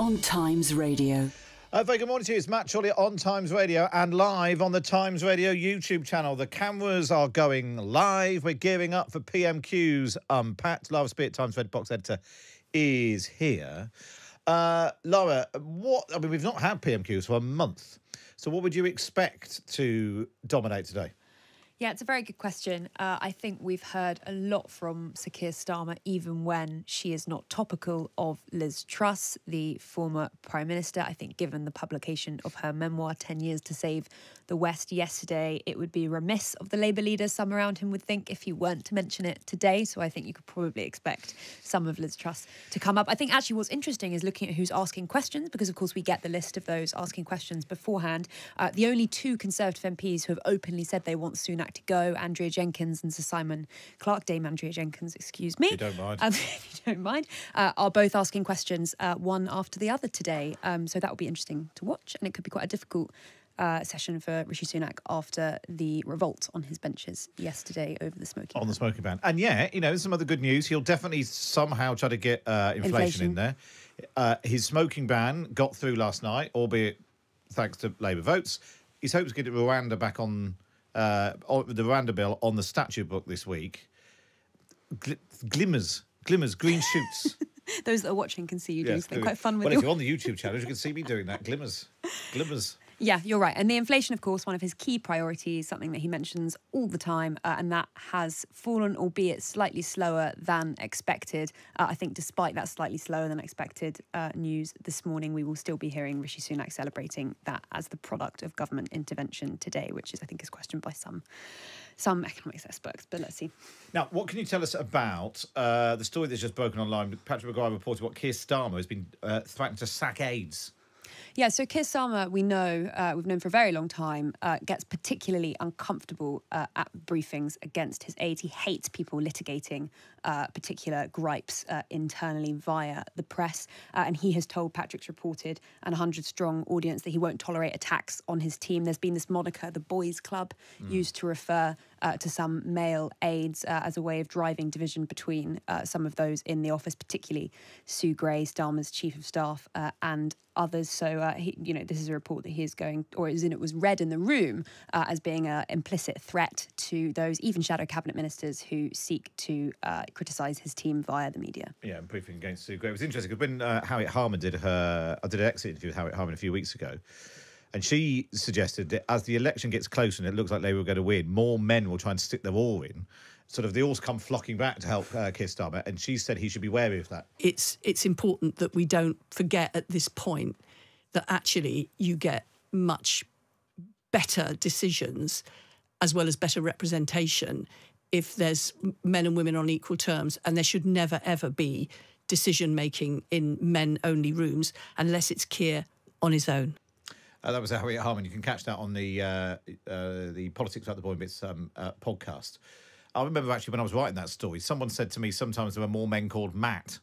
on Times Radio. Uh, very good morning to you. It's Matt Chorley on Times Radio and live on the Times Radio YouTube channel. The cameras are going live. We're gearing up for PMQs Unpacked. Lara Spirit, Times Red Box editor, is here. Uh, Lara, what? I mean, we've not had PMQs for a month. So, what would you expect to dominate today? Yeah, it's a very good question. Uh, I think we've heard a lot from Sir Keir Starmer, even when she is not topical of Liz Truss, the former Prime Minister. I think, given the publication of her memoir, 10 Years to Save the West, yesterday, it would be remiss of the Labour leader, some around him would think, if he weren't to mention it today. So I think you could probably expect some of Liz Truss to come up. I think actually what's interesting is looking at who's asking questions, because of course we get the list of those asking questions beforehand. Uh, the only two Conservative MPs who have openly said they want Sunak to go, Andrea Jenkins and Sir Simon Clarke, Dame Andrea Jenkins, excuse me. If you don't mind. Um, if you don't mind, uh, are both asking questions uh, one after the other today. Um, so that will be interesting to watch, and it could be quite a difficult. Uh, session for Rishi Sunak after the revolt on his benches yesterday over the smoking. on ban. the smoking ban. And yeah, you know, some other good news. He'll definitely somehow try to get uh, inflation, Inflation. in there. Uh, his smoking ban got through last night, albeit thanks to Labour votes. He's hoping to get Rwanda back on, uh, the Rwanda bill on the statute book this week. Gl- glimmers, glimmers, green shoots. Those that are watching can see you doing something quite fun with Well, your if you're on the YouTube channel, you can see me doing that. Glimmers, glimmers. Yeah, you're right. And the inflation, of course, one of his key priorities, something that he mentions all the time, uh, and that has fallen, albeit slightly slower than expected. Uh, I think, despite that slightly slower than expected uh, news this morning, we will still be hearing Rishi Sunak celebrating that as the product of government intervention today, which is, I think, is questioned by some some economics experts. But let's see. Now, what can you tell us about uh, the story that's just broken online? Patrick Maguire reported what Keir Starmer has been uh, threatening to sack aides. Yeah, so Keir Starmer, we know, uh, we've known for a very long time, uh, gets particularly uncomfortable uh, at briefings against his aides. He hates people litigating uh, particular gripes uh, internally via the press. Uh, and he has told Patrick's reported and a 100 strong audience that he won't tolerate attacks on his team. There's been this moniker, the Boys Club, used to refer uh, to some male aides uh, as a way of driving division between uh, some of those in the office, particularly Sue Gray, Starmer's chief of staff, uh, and others. So, uh, he, you know, this is a report that he is going, or is in it was read in the room uh, as being an implicit threat to those, even shadow cabinet ministers who seek to uh, criticise his team via the media. Yeah, and briefing against Sue Gray. It was interesting because when uh, Harriet Harman did her, I did an exit interview with Harriet Harman a few weeks ago, and she suggested that as the election gets closer and it looks like Labour will go to win, more men will try and stick their oar in. Sort of, they all come flocking back to help uh, Keir Starmer, and she said he should be wary of that. it's it's important that we don't forget at this point that actually you get much better decisions as well as better representation if there's men and women on equal terms and there should never ever be decision making in men only rooms unless it's Keir on his own. Uh, that was Harriet Harman. You can catch that on the uh, uh, the Politics Without the Boring Bits um, uh, podcast. I remember actually when I was writing that story, someone said to me sometimes there were more men called Matt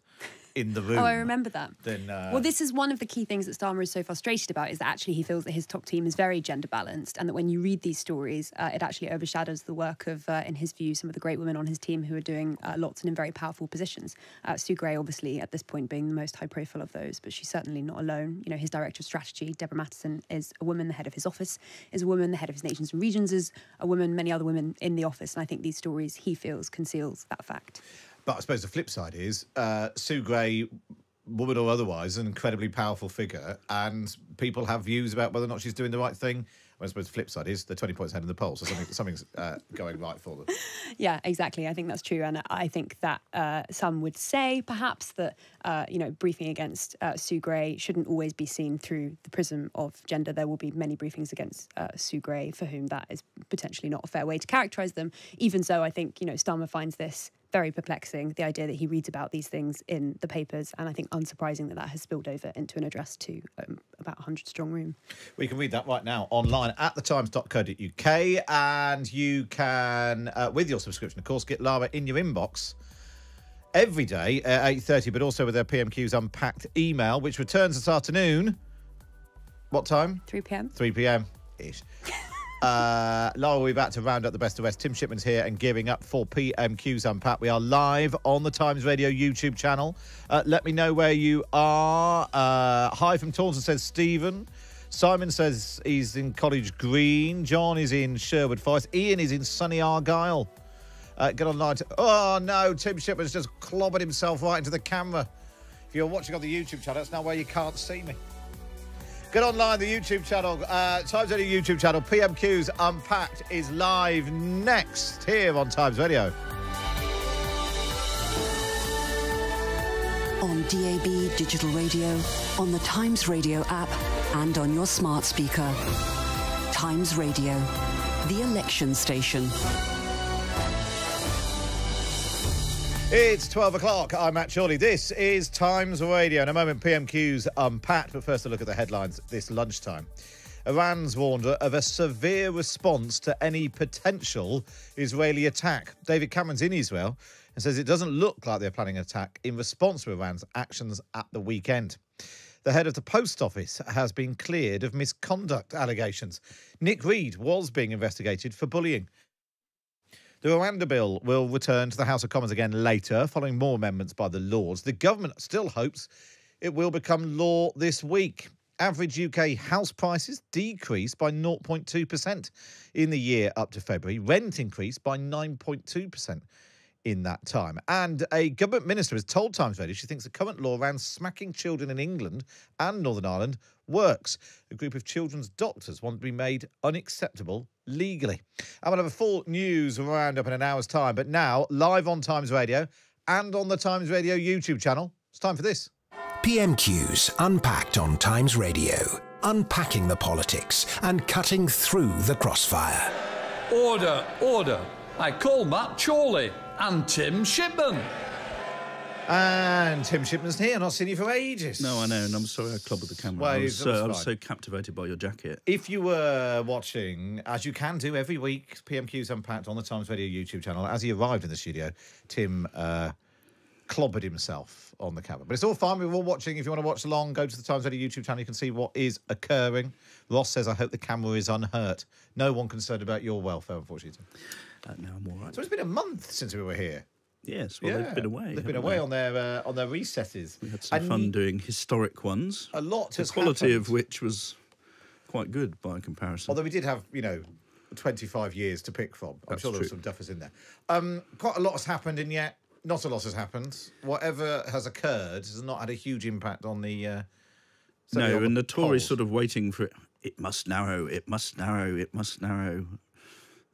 in the room. Oh, I remember that. Then, uh, well, this is one of the key things that Starmer is so frustrated about is that actually he feels that his top team is very gender balanced, and that when you read these stories, uh, it actually overshadows the work of, uh, in his view, some of the great women on his team who are doing uh, lots and in very powerful positions. Uh, Sue Gray, obviously, at this point being the most high profile of those, but she's certainly not alone. You know, his director of strategy, Deborah Mattinson, is a woman. The head of his office is a woman. The head of his nations and regions is a woman. Many other women in the office, and I think these stories he feels conceals that fact. But I suppose the flip side is uh, Sue Gray, woman or otherwise, an incredibly powerful figure, and people have views about whether or not she's doing the right thing. I suppose the flip side is the 20 points ahead in the poll, so something, something's uh, going right for them. Yeah, exactly. I think that's true, and I think that uh, some would say perhaps that uh, you know briefing against uh, Sue Gray shouldn't always be seen through the prism of gender. There will be many briefings against uh, Sue Gray for whom that is potentially not a fair way to characterise them. Even so, I think you know Starmer finds this very perplexing. The idea that he reads about these things in the papers, and I think unsurprising that that has spilled over into an address to um, about 100 strong room. Well, you can read that right now online at thetimes.co.uk, and you can, uh, with your subscription, of course, get Lara in your inbox every day at 8.30, but also with their PMQ's Unpacked email, which returns this afternoon. What time? 3 p.m. 3 p.m. ish. Uh, Laura, we're about to round up the best of West. Tim Shipman's here and gearing up for PMQs Unpacked. We are live on the Times Radio YouTube channel. Uh, let me know where you are. Uh, hi from Taunton, says Stephen. Simon says he's in College Green. John is in Sherwood Forest. Ian is in sunny Argyll. Uh, get online. To, oh no, Tim Shipman's just clobbered himself right into the camera. If you're watching on the YouTube channel, that's now where you can't see me. Get online, the YouTube channel, uh, Times Radio YouTube channel. PMQ's Unpacked is live next here on Times Radio. On DAB digital radio, on the Times Radio app, and on your smart speaker. Times Radio, the election station. It's 12 o'clock. I'm Matt Chorley. This is Times Radio. In a moment, PMQ's unpacked, but first a look at the headlines this lunchtime. Iran's warned of a severe response to any potential Israeli attack. David Cameron's in Israel and says it doesn't look like they're planning an attack in response to Iran's actions at the weekend. The head of the post office has been cleared of misconduct allegations. Nick Read was being investigated for bullying. The Rwanda bill will return to the House of Commons again later, following more amendments by the Lords. The government still hopes it will become law this week. Average UK house prices decreased by 0.2% in the year up to February. Rent increased by 9.2% in that time. And a government minister has told Times Radio she thinks the current law around smacking children in England and Northern Ireland works. A group of children's doctors want to be made unacceptable legally. I'm going to have a full news roundup in an hour's time, but now live on Times Radio and on the Times Radio YouTube channel. It's time for this. PMQs unpacked on Times Radio, unpacking the politics and cutting through the crossfire. Order, order. I call Matt Chorley and Tim Shipman. And Tim Shipman's here. I've not seen you for ages. No, I know, and I'm sorry I clubbed the camera. Well, I, was, uh, I was so captivated by your jacket. If you were watching, as you can do every week, PMQ's Unpacked on the Times Radio YouTube channel, as he arrived in the studio, Tim uh, clobbered himself on the camera. But it's all fine. We're all watching. If you want to watch along, go to the Times Radio YouTube channel. You can see what is occurring. Ross says, I hope the camera is unhurt. No one concerned about your welfare, unfortunately. Tim. Uh, no, I'm all right. So it's been a month since we were here. Yes, well, they've been away. They've been away they? on their uh, on their recesses. We had some And fun doing historic ones. A lot the quality of which was quite good by comparison. Although we did have, you know, 25 years to pick from. I'm That's sure there were some duffers in there. Um, quite a lot has happened, and yet not a lot has happened. Whatever has occurred has not had a huge impact on the. Uh, no, and the Tories polls. sort of waiting for it. It must narrow. It must narrow. It must narrow.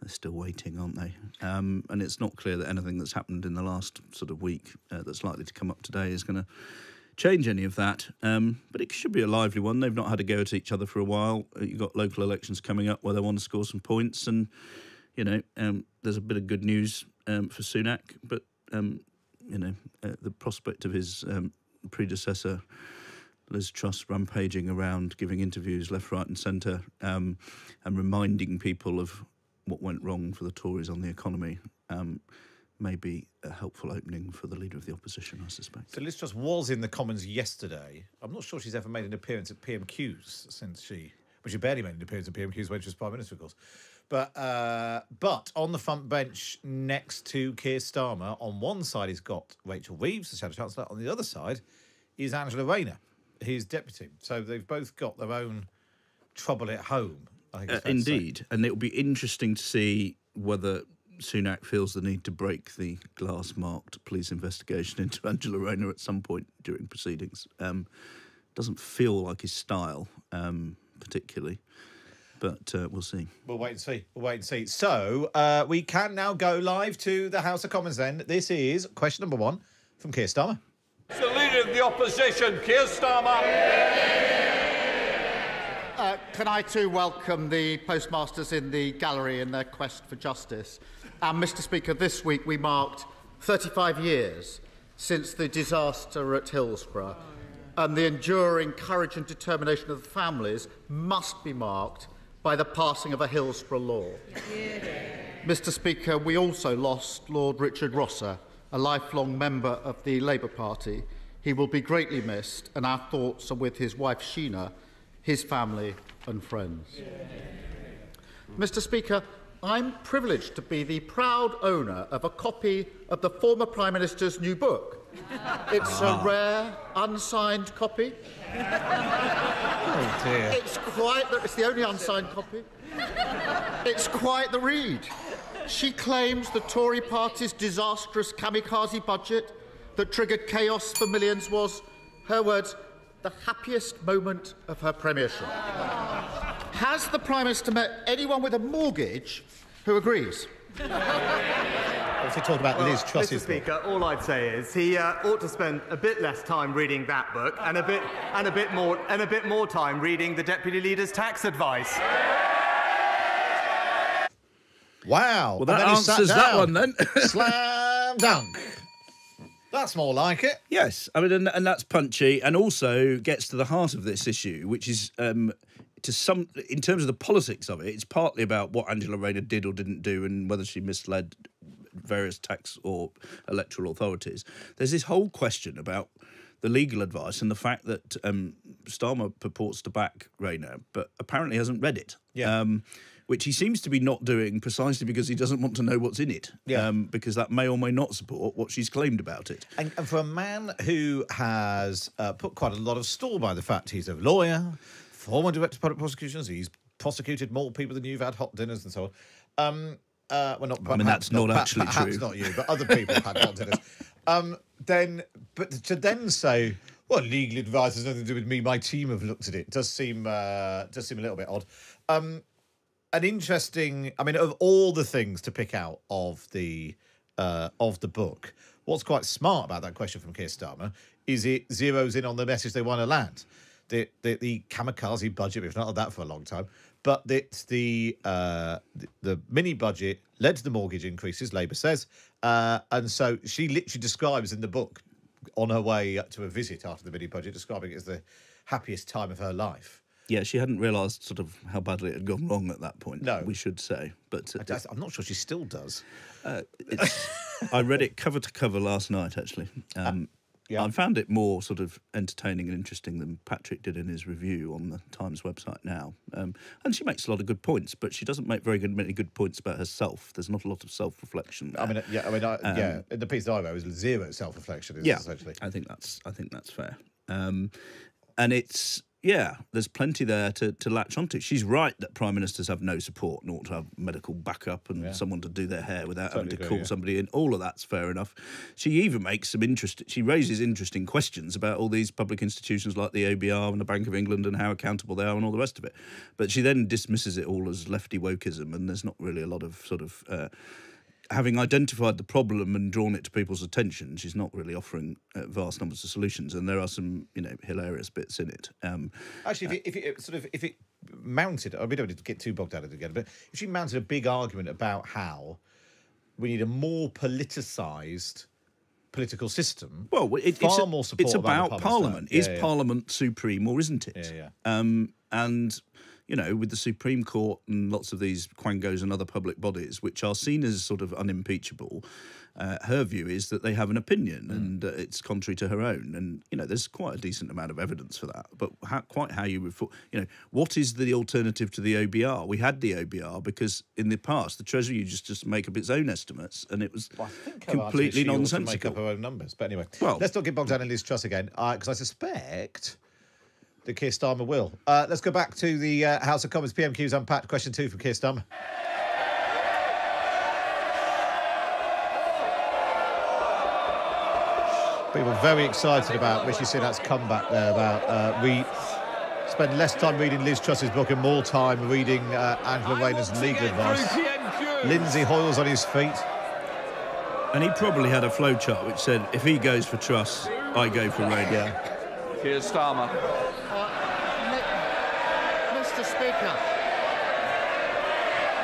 They're still waiting, aren't they? Um, and it's not clear that anything that's happened in the last sort of week uh, that's likely to come up today is going to change any of that. Um, but it should be a lively one. They've not had a go at each other for a while. Uh, You've got local elections coming up where they want to score some points, and you know, um, there's a bit of good news um, for Sunak, but um, you know, uh, the prospect of his um, predecessor. Liz Truss rampaging around, giving interviews left, right, and centre, um, and reminding people of what went wrong for the Tories on the economy, um, may be a helpful opening for the leader of the opposition, I suspect. So Liz Truss was in the Commons yesterday. I'm not sure she's ever made an appearance at PMQs since she, well, she barely made an appearance at PMQs when she was Prime Minister, of course. But uh, but on the front bench next to Keir Starmer, on one side he's got Rachel Reeves, the Shadow Chancellor. On the other side is Angela Rayner, his deputy. So they've both got their own trouble at home. I think Uh, it's fair to say. indeed, and it will be interesting to see whether Sunak feels the need to break the glass-marked police investigation into Angela Rayner at some point during proceedings. Um, doesn't feel like his style, um, particularly, but uh, we'll see. We'll wait and see. We'll wait and see. So uh, we can now go live to the House of Commons. Then this is question number one from Keir Starmer. The leader of the opposition, Keir Starmer. Uh, can I too welcome the postmasters in the gallery in their quest for justice? And Mr. Speaker, this week we marked 35 years since the disaster at Hillsborough, and the enduring courage and determination of the families must be marked by the passing of a Hillsborough law. Mr. Speaker, we also lost Lord Richard Rosser, a lifelong member of the Labour Party. He will be greatly missed, and our thoughts are with his wife Sheena, his family, and friends. Mr. Speaker, I'm privileged to be the proud owner of a copy of the former Prime Minister's new book. It's a ah. rare, unsigned copy, Oh dear. It's quite the, it's the only unsigned copy. It's quite the read. She claims the Tory party's disastrous kamikaze budget that triggered chaos for millions was, her words, the happiest moment of her premiership. Has the Prime Minister met anyone with a mortgage who agrees? Obviously talking about Liz Mr. Truss's book. Speaker, all I'd say is he uh, ought to spend a bit less time reading that book and a bit and a bit more and a bit more time reading the deputy leader's tax advice. Wow. Well, that then he sat answers that one then. Slam dunk. That's more like it. Yes, I mean, and, and that's punchy, and also gets to the heart of this issue, which is um, to some, in terms of the politics of it, it's partly about what Angela Rayner did or didn't do, and whether she misled various tax or electoral authorities. There's this whole question about the legal advice and the fact that um, Starmer purports to back Rayner, but apparently hasn't read it. Yeah. Um, which he seems to be not doing precisely because he doesn't want to know what's in it. Yeah. Um, because that may or may not support what she's claimed about it. And, and for a man who has uh, put quite a lot of store by the fact he's a lawyer, former director of public prosecutions, he's prosecuted more people than you've had hot dinners and so on. Um, uh, well, not. I mean, that's not actually perhaps true. not you, but other people have had hot dinners. Um, then, but to then say, well, legal advice has nothing to do with me. My team have looked at it. Does seem uh, does seem a little bit odd. Um, an interesting. I mean, of all the things to pick out of the uh, of the book, what's quite smart about that question from Keir Starmer is it zeroes in on the message they want to land. The the, the kamikaze budget. We've not had that for a long time, but it's the uh, the, the mini budget led to the mortgage increases. Labour says, uh, and so she literally describes in the book on her way to a visit after the mini budget, describing it as the happiest time of her life. Yeah, she hadn't realised sort of how badly it had gone wrong at that point. No. we should say, but uh, I- I'm not sure she still does. it's, I read it cover to cover last night. Actually, um, yeah. I found it more sort of entertaining and interesting than Patrick did in his review on the Times website now. Um, and she makes a lot of good points, but she doesn't make very good many good points about herself. There's not a lot of self reflection. I mean, uh, yeah, I mean, I, yeah. The piece that I wrote, was zero self-reflection. Yeah, essentially. I think that's I think that's fair. Um, and it's yeah, there's plenty there to, to latch onto. She's right that prime ministers have no support and ought to have medical backup and someone to do their hair without having to call yeah. somebody in. All of that's fair enough. She even makes some interest. She raises interesting questions about all these public institutions like the OBR and the Bank of England and how accountable they are and all the rest of it. But she then dismisses it all as lefty wokeism, and there's not really a lot of sort of. Uh, having identified the problem and drawn it to people's attention, she's not really offering uh, vast numbers of solutions, and there are some, you know, hilarious bits in it. Um, Actually, if it, if it sort of if it mounted, I mean, we don't get too bogged down again, but if she mounted a big argument about how we need a more politicised political system, well, it, far it's, more support it's about the Parliament. Yeah, Is yeah. Parliament supreme or isn't it? Yeah, Um, and you know, with the Supreme Court and lots of these quangos and other public bodies, which are seen as sort of unimpeachable, uh, her view is that they have an opinion Mm. and uh, it's contrary to her own. And you know, there's quite a decent amount of evidence for that. But how, quite how you refor- you know, what is the alternative to the OBR? We had the OBR because in the past the Treasury used just just make up its own estimates, and it was is completely she ought to nonsensical. Make up her own numbers, but anyway, Well- let's not get bogged down in Liz Truss again, because I suspect that Keir Starmer will. Uh, let's go back to the uh, House of Commons PMQ's unpacked. Question two from Keir Starmer. People are very excited about Rishi Sunak's comeback there. About uh, we spend less time reading Liz Truss's book and more time reading uh, Angela Rayner's legal advice. Lindsay Hoyle's on his feet. And he probably had a flowchart which said, if he goes for Truss, I go for Rayner. Yeah. Here's Starmer. Mr. Speaker.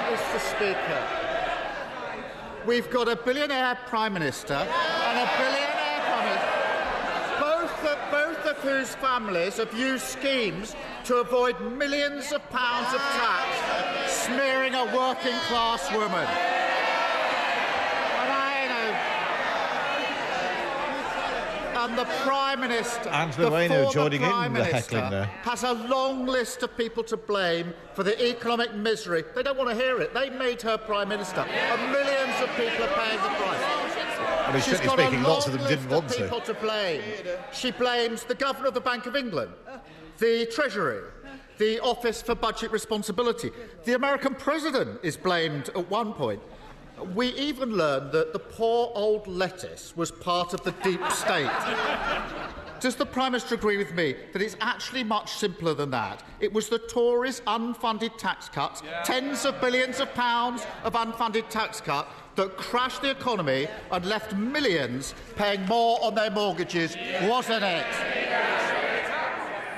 Mr. Speaker. We've got a billionaire Prime Minister and a billionaire Prime Minister, both of, both of whose families have used schemes to avoid millions of pounds of tax, smearing a working class woman. And I know. And the Prime Minister, Angela the Rayner former joining in Prime the Minister, heckling there. has a long list of people to blame for the economic misery. They don't want to hear it. They made her Prime Minister, and millions of people are paying the price. I mean, She's got speaking, a lots of them didn't want of to. people to blame. She blames the governor of the Bank of England, the Treasury, the Office for Budget Responsibility. The American president is blamed at one point. We even learned that the poor old lettuce was part of the deep state. Does the Prime Minister agree with me that it's actually much simpler than that? It was the Tories' unfunded tax cuts, tens of billions of pounds of unfunded tax cut, that crashed the economy and left millions paying more on their mortgages, wasn't it?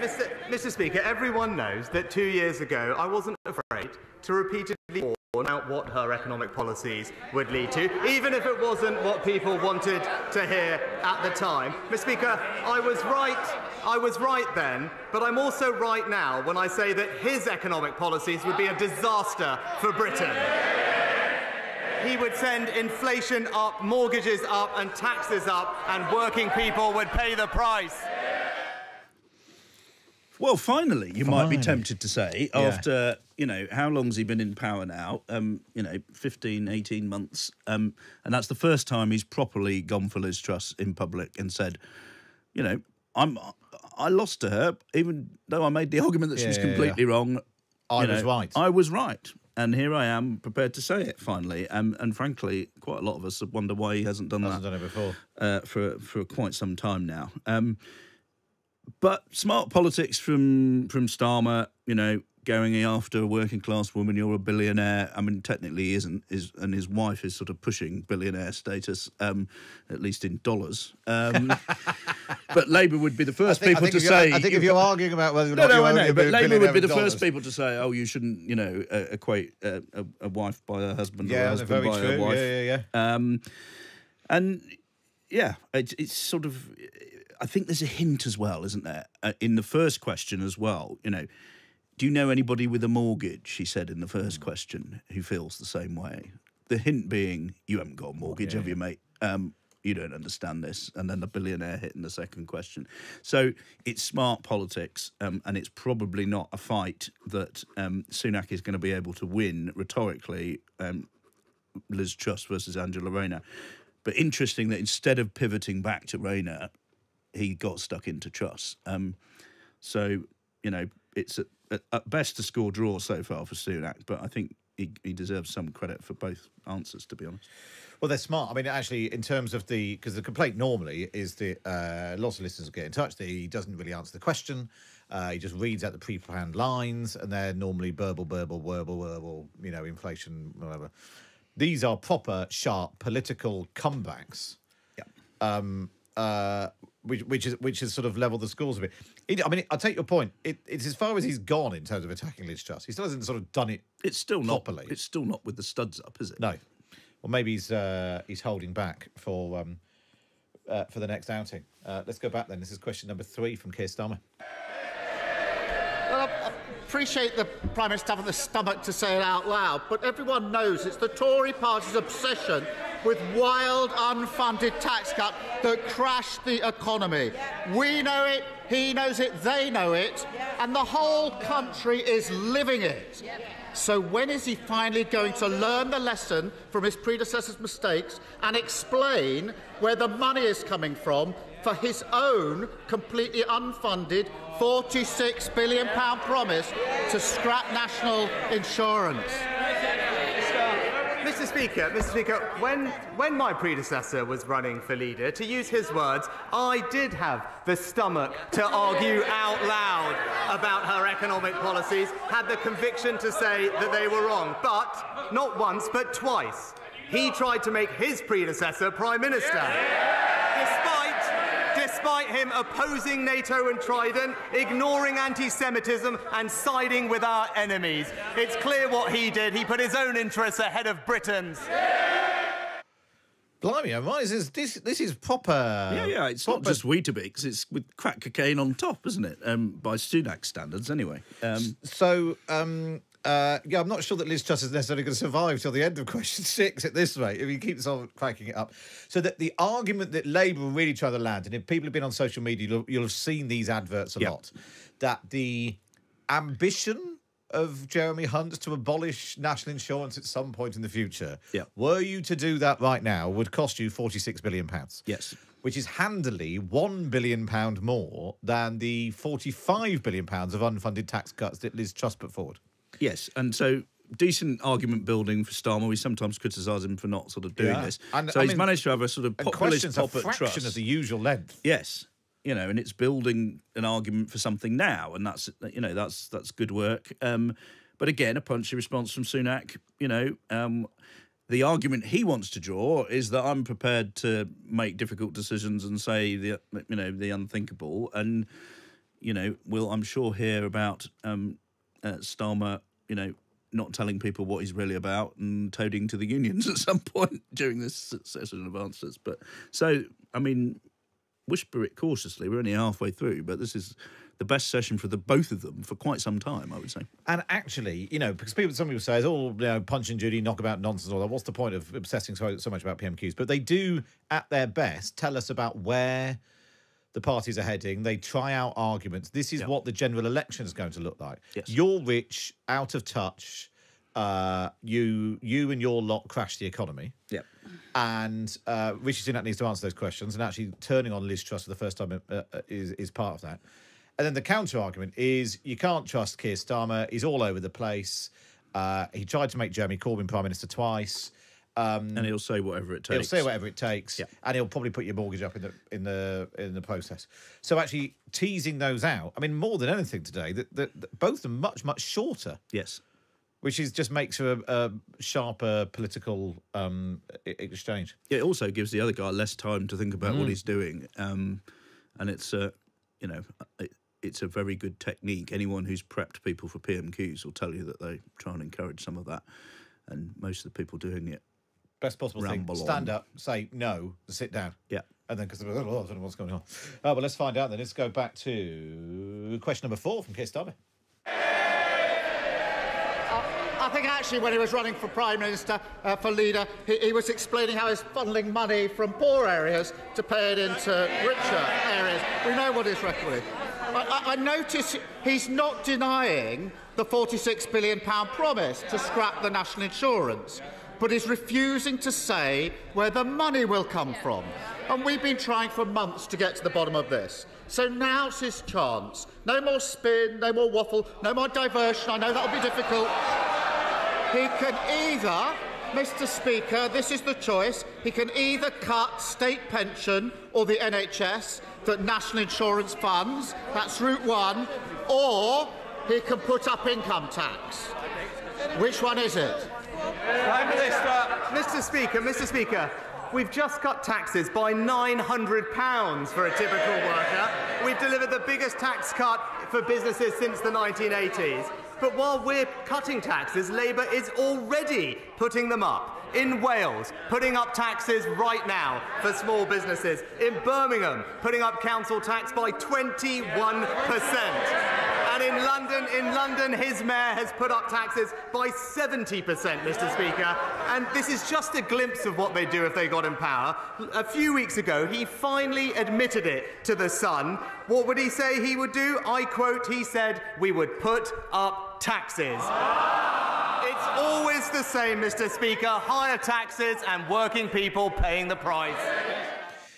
Mr. Mr. Speaker, everyone knows that two years ago I wasn't afraid to repeatedly warn out what her economic policies would lead to, even if it wasn't what people wanted to hear at the time. Mr. Speaker, I was right. I was right then, but I'm also right now when I say that his economic policies would be a disaster for Britain. He would send inflation up, mortgages up, and taxes up, and working people would pay the price. Well, finally, you might be tempted to say, Yeah. after, you know, how long's he been in power now? Um, you know, 15, 18 months. Um, and that's the first time he's properly gone for Liz Truss in public and said, you know, I'm I lost to her, even though I made the argument that she was Yeah, yeah, yeah. completely wrong. I you was right. I was right. And here I am, prepared to say it finally. Um, and frankly, quite a lot of us wonder why he hasn't done Hasn't that done it before. uh, for for quite some time now. Um, but smart politics from from Starmer, you know, going after a working class woman, you're a billionaire. I mean, technically he isn't, is and his wife is sort of pushing billionaire status, um, at least in dollars. Um, but Labour would be the first think, people to say. I think if you're arguing about whether or no, not no, you I know, but Labour would be the dollars. first people to say, "Oh, you shouldn't, you know, uh, equate uh, a, a wife by her husband or a husband very by true. her wife." Yeah, yeah, yeah. Um, and yeah, it's, it's sort of. I think there's a hint as well, isn't there? Uh, in the first question as well, you know, do you know anybody with a mortgage? She said in the first Hmm. question who feels the same way. The hint being, you haven't got a mortgage, have you, mate? Um, you don't understand this. And then the billionaire hit in the second question. So it's smart politics, um, and it's probably not a fight that um, Sunak is going to be able to win rhetorically. Um, Liz Truss versus Angela Rayner. But interesting that instead of pivoting back to Rayner, he got stuck into Truss. Um, so, you know, it's at, at, at best a score draw so far for Sunak, but I think he, he deserves some credit for both answers, to be honest. Well, they're smart. I mean, actually, in terms of the because the complaint normally is that uh, lots of listeners get in touch. That he doesn't really answer the question. Uh, he just reads out the pre-planned lines, and they're normally burble, burble, warble, warble. You know, inflation, whatever. These are proper, sharp political comebacks. Yeah. Um. Uh. Which, which is which has sort of leveled the scores a bit. It, I mean, I take your point. It, it's as far as he's gone in terms of attacking Liz Truss. He still hasn't sort of done it. It's still not. Properly. It's still not with the studs up, is it? No. Well, maybe he's uh, he's holding back for um, uh, for the next outing. Uh, let's go back then. This is question number three from Keir Starmer. Appreciate the Prime Minister having the stomach to say it out loud, but everyone knows it's the Tory party's obsession with wild, unfunded tax cut that crashed the economy. We know it, he knows it, they know it, and the whole country is living it. So when is he finally going to learn the lesson from his predecessor's mistakes and explain where the money is coming from for his own completely unfunded 46 billion pound promise to scrap national insurance? Mr. Speaker, Mr. Speaker, when, when my predecessor was running for leader, to use his words, I did have the stomach to argue out loud about her economic policies, had the conviction to say that they were wrong. But not once, but twice, he tried to make his predecessor Prime Minister. Despite despite him opposing NATO and Trident, ignoring anti Semitism, and siding with our enemies. It's clear what he did. He put his own interests ahead of Britain's. Blimey, right, this is this this is proper. Yeah, yeah, it's not just Weetabix, it's with crack cocaine on top, isn't it? Um, by Sunak standards, anyway. Um, So, um, uh, yeah, I'm not sure that Liz Truss is necessarily going to survive till the end of question six at this rate if he keeps on cracking it up. So that the argument that Labour are really trying to land, and if people have been on social media, you'll, you'll have seen these adverts a Yeah. lot, that the ambition of Jeremy Hunt to abolish national insurance at some point in the future, Yeah. were you to do that right now, would cost you forty-six billion pounds. Yes. which is handily one billion pound more than the forty-five billion pounds of unfunded tax cuts that Liz Truss put forward. Yes, and so decent argument building for Starmer. We sometimes criticise him for not sort of doing Yeah. this. And, so I he's mean, managed to have a sort of populist pop at fraction Truss. of the usual length. Yes, you know, and it's building an argument for something now, and that's you know that's that's good work. Um, but again, a punchy response from Sunak. You know, um, the argument he wants to draw is that I'm prepared to make difficult decisions and say the you know the unthinkable, and you know we'll I'm sure hear about um, uh, Starmer. You know. Not telling people what he's really about and toading to the unions at some point during this session of answers. But so, I mean, whisper it cautiously. We're only halfway through, but this is the best session for the both of them for quite some time, I would say. And actually, you know, because people, some people say, it's all you know, punch and Judy, knockabout nonsense, all that. What's the point of obsessing so, so much about PMQs? But they do, at their best, tell us about where the parties are heading. They try out arguments. This is what the general election is going to look like. Yes. You're rich, out of touch. Uh, you, you and your lot crash the economy. Yep. And uh, Rishi Sunak needs to answer those questions. And actually, turning on Liz Truss for the first time uh, uh, is is part of that. And then the counter argument is you can't trust Keir Starmer. He's all over the place. Uh, he tried to make Jeremy Corbyn prime minister twice. Um, And he'll say whatever it takes. He'll say whatever it takes, Yeah. and he'll probably put your mortgage up in the in the in the process. So actually teasing those out, I mean, more than anything today, that, that, that both are much much shorter, Yes. which is just makes for a, a sharper political um, exchange. It also gives the other guy less time to think about what Mm. he's doing. Um, and it's you know, it, it's a very good technique. Anyone who's prepped people for PMQs will tell you that they try and encourage some of that. And most of the people doing it Best possible Ramble thing: on. stand up, say no, sit down. Yeah. And then, because oh, I don't know what's going on. Oh, well, let's find out then. Let's go back to question number four from Keir Starmer. I think actually when he was running for Prime Minister, uh, for leader, he, he was explaining how he's funneling money from poor areas to pay it into richer areas. We know what his record is. I, I, I notice he's not denying the £46 billion promise to scrap the national insurance, but he's refusing to say where the money will come from. And we've been trying for months to get to the bottom of this. So now's his chance. No more spin, no more waffle, no more diversion. I know that'll be difficult. He can either, Mr. Speaker, this is the choice, he can either cut state pension or the NHS that national insurance funds, that's route one, or he can put up income tax. Which one is it? Prime Minister, Mr. Speaker, Mr. Speaker, we've just cut taxes by £900 for a typical worker. We've delivered the biggest tax cut for businesses since the 1980s. But while we're cutting taxes, Labour is already putting them up. In Wales, putting up taxes right now for small businesses. In Birmingham, putting up council tax by 21%. And in London, in London, his mayor has put up taxes by 70%, Mr. Speaker. And this is just a glimpse of what they'd do if they got in power. A few weeks ago, he finally admitted it to The Sun. What would he say he would do? I quote, he said, we would put up taxes. It's always the same, Mr. Speaker. Higher taxes and working people paying the price.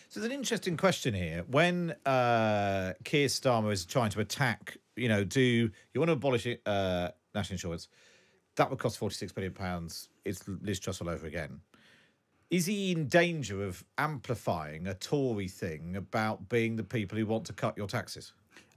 So there's an interesting question here. When uh, Keir Starmer is trying to attack, you know, do you want to abolish uh, national insurance? That would cost £46 billion. It's Liz Truss all over again. Is he in danger of amplifying a Tory thing about being the people who want to cut your taxes?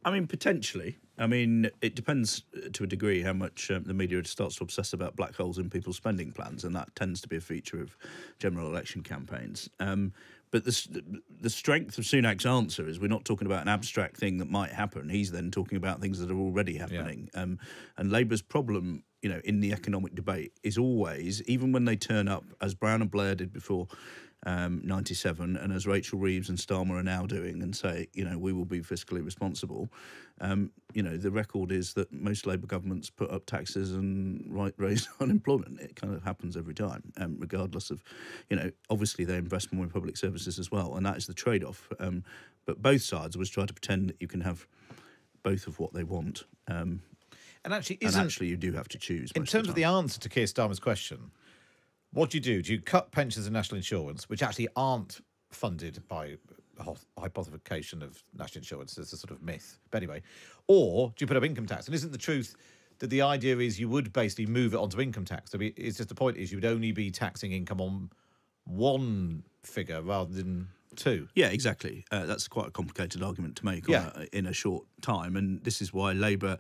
I mean, potentially. I mean, it depends uh, to a degree how much um, the media starts to obsess about black holes in people's spending plans, and that tends to be a feature of general election campaigns. Um, but the, the strength of Sunak's answer is we're not talking about an abstract thing that might happen. He's then talking about things that are already happening. Um, and Labour's problem, you know, in the economic debate is always, even when they turn up, as Brown and Blair did before um, 97, and as Rachel Reeves and Starmer are now doing, and say, you know, we will be fiscally responsible. Um, you know, the record is that most Labour governments put up taxes and right, raise unemployment. It kind of happens every time, um, regardless of, you know, obviously they invest more in public services as well, and that is the trade off. Um, but both sides always try to pretend that you can have both of what they want. Um, And actually, and actually you do have to choose. in terms of of the the answer to Keir Starmer's question, what do you do? Do you cut pensions and national insurance, which actually aren't funded by hypothecation of national insurance? It's a sort of myth. But anyway, or do you put up income tax? And isn't the truth that the idea is you would basically move it onto income tax? I mean, it's just the point is you would only be taxing income on one figure rather than two. Yeah, exactly. Uh, that's quite a complicated argument to make Yeah. a, in a short time, and this is why Labour,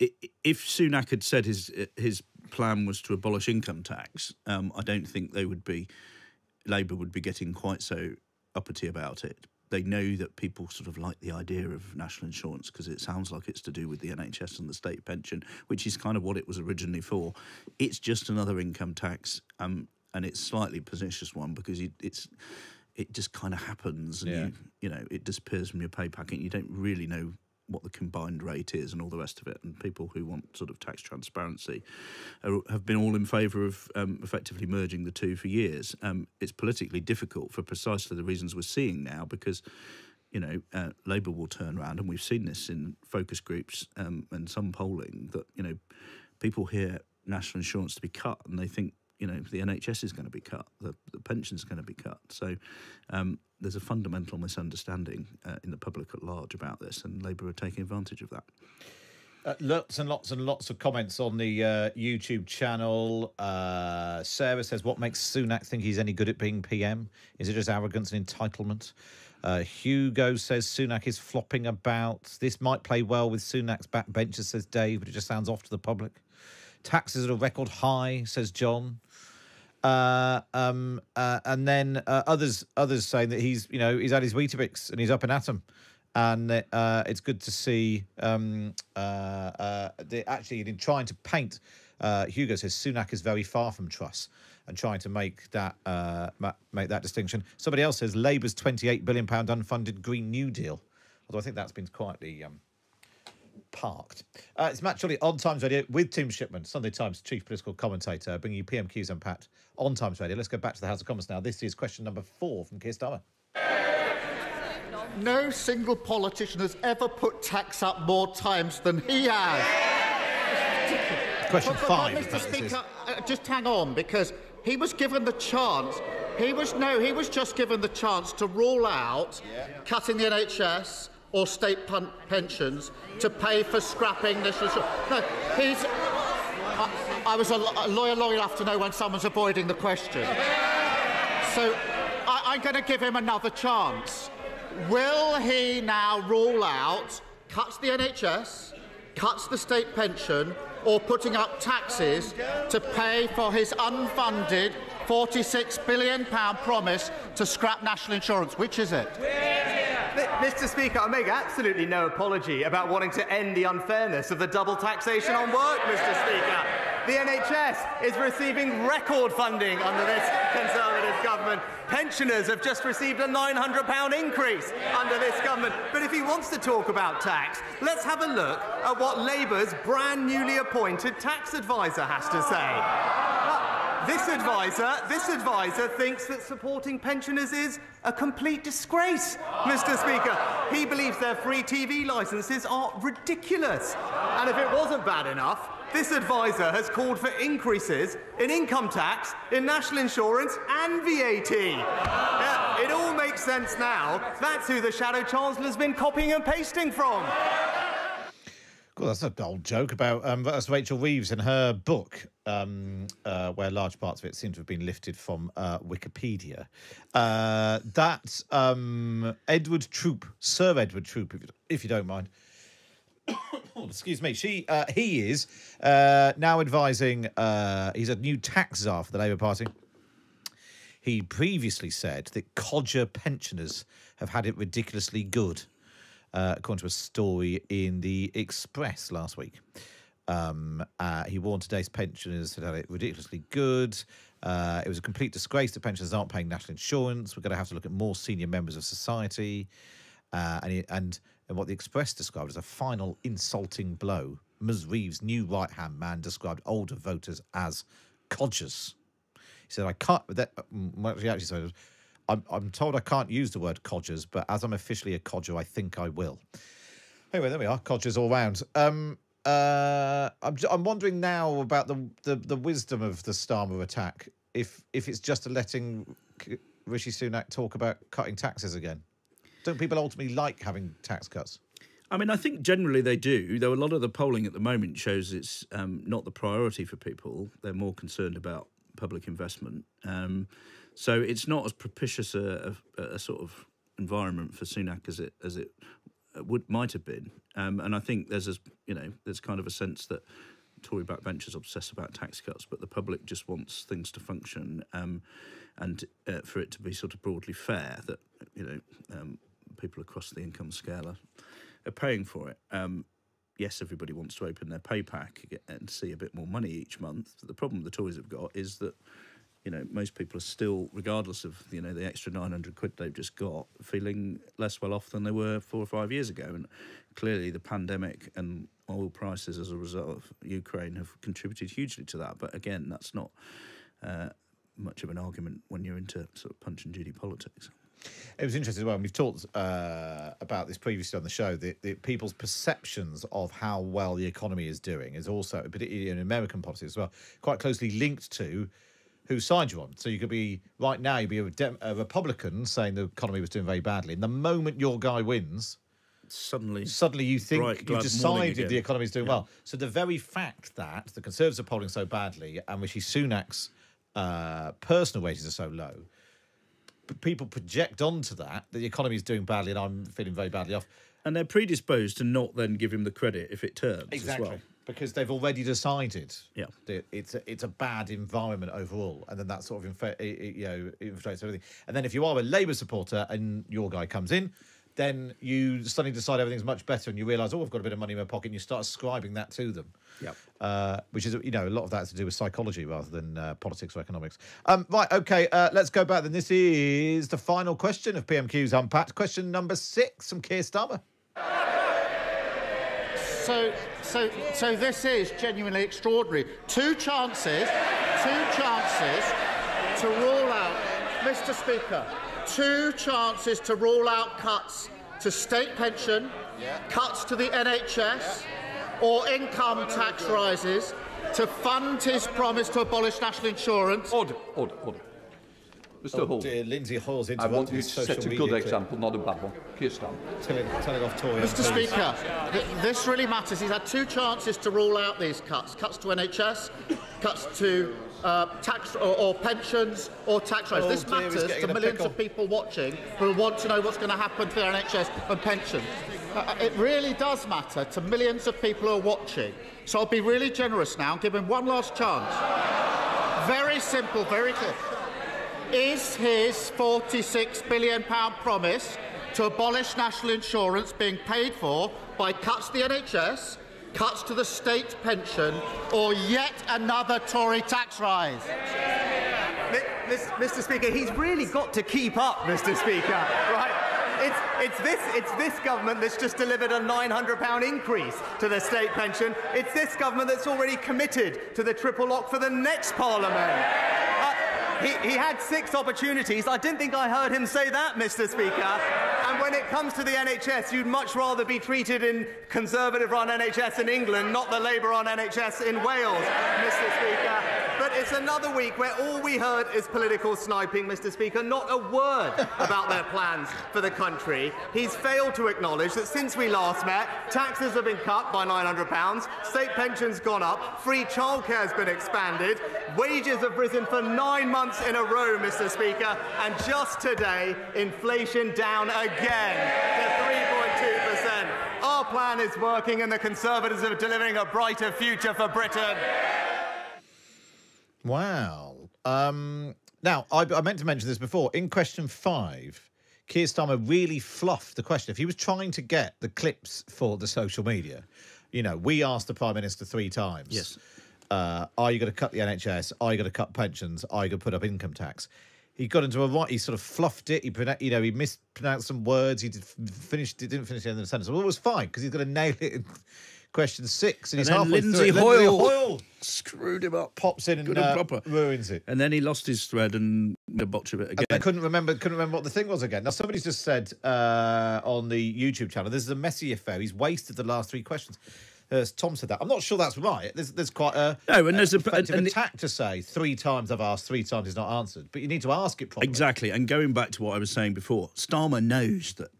if Sunak had said his his plan was to abolish income tax, um, I don't think they would be Labour would be getting quite so uppity about it. They know that people sort of like the idea of national insurance because it sounds like it's to do with the NHS and the state pension, which is kind of what it was originally for. It's just another income tax, um, and it's slightly pernicious one because it, it's it just kind of happens, and Yeah. you you know it disappears from your pay packet. And you don't really know what the combined rate is and all the rest of it. And people who want sort of tax transparency are, have been all in favour of um, effectively merging the two for years. Um, it's politically difficult for precisely the reasons we're seeing now because. You know, uh, Labour will turn around, and we've seen this in focus groups um, and some polling that you know people hear national insurance to be cut, and they think you know the NHS is going to be cut, the, the pension's going to be cut. So um, there's a fundamental misunderstanding uh, in the public at large about this, and Labour are taking advantage of that. Uh, lots and lots and lots of comments on the uh, YouTube channel. Uh, Sarah says, "What makes Sunak think he's any good at being PM? Is it just arrogance and entitlement?" Uh, Hugo says Sunak is flopping about. This might play well with Sunak's backbenchers, says Dave, but it just sounds off to the public. Taxes at a record high, says John. Uh, um, uh, and then uh, others others saying that he's you know he's had his Weetabix and he's up and at 'em. and uh, it's good to see um, uh, actually in trying to paint. Hugo says Sunak is very far from Truss and trying to make that make that distinction. Somebody else says Labour's 28 billion pound unfunded Green New Deal, although I think that's been quietly um, parked. Uh, it's Matt Chorley on Times Radio with Tim Shipman, Sunday Times chief political commentator, bringing you PMQs Unpacked on Times Radio. Let's go back to the House of Commons now. This is question number four from Keir Starmer. No single politician has ever put tax up more times than he has. Question But- but- five. but, Mr. fact, this is. Speaker, uh, just hang on, because he was given the chance. He was no, he was just given the chance to rule out cutting the NHS or state pensions to pay for scrapping this. issue. No, he's. I, I was a, a lawyer long enough to know when someone's avoiding the question. So I, I'm going to give him another chance. Will he now rule out cuts the NHS, cuts the state pension, or putting up taxes to pay for his unfunded £46 billion promise to scrap national insurance? Which is it? Mr. Speaker, I make absolutely no apology about wanting to end the unfairness of the double taxation on work, Mr. Speaker. The NHS is receiving record funding under this Conservative government. Pensioners have just received a £900 increase under this government. But if he wants to talk about tax, let's have a look at what Labour's brand newly appointed tax advisor has to say. This advisor, this advisor thinks that supporting pensioners is a complete disgrace, Mr. Speaker. He believes their free TV licenses are ridiculous. And if it wasn't bad enough, this advisor has called for increases in income tax, in national insurance, and VAT. Yeah, it all makes sense now. That's who the Shadow Chancellor's been copying and pasting from. That's an old joke about um, that's Rachel Reeves in her book, um, uh, where large parts of it seem to have been lifted from uh, Wikipedia. Uh, that um, Edward Troup, Sir Edward Troup, if you, if you don't mind. Excuse me. She, uh, he is uh, now advising. Uh, he's a new tax czar for the Labour Party. He previously said that codger pensioners have had it ridiculously good, uh, according to a story in the Express last week. Um, uh, he warned today's pensioners had had it ridiculously good. Uh, it was a complete disgrace that pensioners aren't paying national insurance. We're going to have to look at more senior members of society. Uh, and, he, and and what the Express described as a final insulting blow. Ms. Reeves' new right hand man described older voters as codgers. He said, I can't, that, mm, he actually said, was, I'm, I'm told I can't use the word codgers, but as I'm officially a codger, I think I will. Anyway, there we are, codgers all round. Um, Uh, I'm, I'm wondering now about the, the, the wisdom of the Starmer attack. If if it's just letting Rishi Sunak talk about cutting taxes again, don't people ultimately like having tax cuts? I mean, I think generally they do, though a lot of the polling at the moment shows it's um, not the priority for people. They're more concerned about public investment. Um, so it's not as propitious a, a, a sort of environment for Sunak as it as it would might have been. Um, and I think there's a you know there's kind of a sense that Tory backbenchers obsess about tax cuts, but the public just wants things to function um, and uh, for it to be sort of broadly fair that you know um, people across the income scale are, are paying for it. Yes, everybody wants to open their pay pack and see a bit more money each month. But the problem the Tories have got is that you know most people are still, regardless of you know the extra nine hundred quid they've just got, feeling less well off than they were four or five years ago. And clearly, the pandemic and oil prices as a result of Ukraine have contributed hugely to that. But again, that's not. Uh, much of an argument when you're into sort of punch and Judy politics. It was interesting as well. And we've talked uh, about this previously on the show. That, that people's perceptions of how well the economy is doing is also, particularly in American politics as well, quite closely linked to whose side you're on. So you could be right now, you'd be a, Dem- a Republican saying the economy was doing very badly, and the moment your guy wins, suddenly, suddenly you think bright, you've decided the economy is doing Yeah. well. So the very fact that the Conservatives are polling so badly and Rishi Sunak's uh, personal wages are so low, people project onto that that the economy is doing badly and I'm feeling very badly off. And they're predisposed to not then give him the credit if it turns Exactly. as well. Because they've already decided Yeah. that it's a, it's a bad environment overall, and then that sort of infa- you know inflates everything. And then if you are a Labour supporter and your guy comes in, then you suddenly decide everything's much better, and you realise, oh, I've got a bit of money in my pocket, and you start ascribing that to them. Yep. Uh, which is, you know, a lot of that has to do with psychology rather than uh, politics or economics. Um, right, okay, uh, let's go back then. This is the final question of PMQs Unpacked. Question number six from Keir Starmer. So, so, so this is genuinely extraordinary. Two chances, two chances to rule out, Mr. Speaker, two chances to rule out cuts to state pension, cuts to the NHS, or income tax rises to fund his promise to abolish national insurance. Order, order, order. Mr. Oh, Hall, dear, Lindsay Hoyle's I want you to set a media good clip. example, not a bad one. Keir Starmer. Telling, telling off Tory Mr. MPs. Speaker, th- this really matters. He's had two chances to rule out these cuts cuts to NHS, cuts to uh, tax or, or pensions or tax rises. Oh this dear, matters to millions of people watching who want to know what's going to happen to their NHS and pensions. Uh, it really does matter to millions of people who are watching. So I'll be really generous now and give him one last chance. Very simple, very clear. Is his £46 billion promise to abolish national insurance being paid for by cuts to the NHS, cuts to the state pension, or yet another Tory tax rise? Mr. Speaker, he's really got to keep up, Mr. Speaker, right? It's, it's, this, it's this government that's just delivered a £900 increase to the state pension. It's this government that's already committed to the triple lock for the next Parliament. Uh, he, he had six opportunities. I didn't think I heard him say that, Mr. Speaker. And when it comes to the NHS, you'd much rather be treated in Conservative run NHS in England, not the Labour run NHS in Wales, Mr. Speaker. But it's another week where all we heard is political sniping, Mr. Speaker, not a word about their plans for the country. He's failed to acknowledge that since we last met, taxes have been cut by £900, state pensions gone up, free childcare has been expanded, wages have risen for nine months in a row, Mr. Speaker, and just today, inflation down again to 3.2%. Our plan is working, and the Conservatives are delivering a brighter future for Britain. Wow. Um, now, I, I meant to mention this before. In question five, Keir Starmer really fluffed the question. If he was trying to get the clips for the social media, you know, we asked the Prime Minister three times. Yes. Uh, are you going to cut the NHS? Are you going to cut pensions? Are you going to put up income tax? He got into a right. He sort of fluffed it. He, you know, he mispronounced some words. He did finished. He didn't finish the end of the sentence. Well, it was fine because he's going to nail it in question six, and, And he's then halfway Lindsay through. Hoyle. Hoyle Screwed him up. pops in and, and uh, ruins it. And then he lost his thread and a botch of it again. I couldn't remember couldn't remember what the thing was again. Now somebody's just said uh, on the YouTube channel, this is a messy affair. He's wasted the last three questions. As Tom said that. I'm not sure that's right. There's, there's quite a No, and there's a- effective and- and- attack to say three times I've asked, three times it's not answered. But you need to ask it properly. Exactly. And going back to what I was saying before, Starmer knows that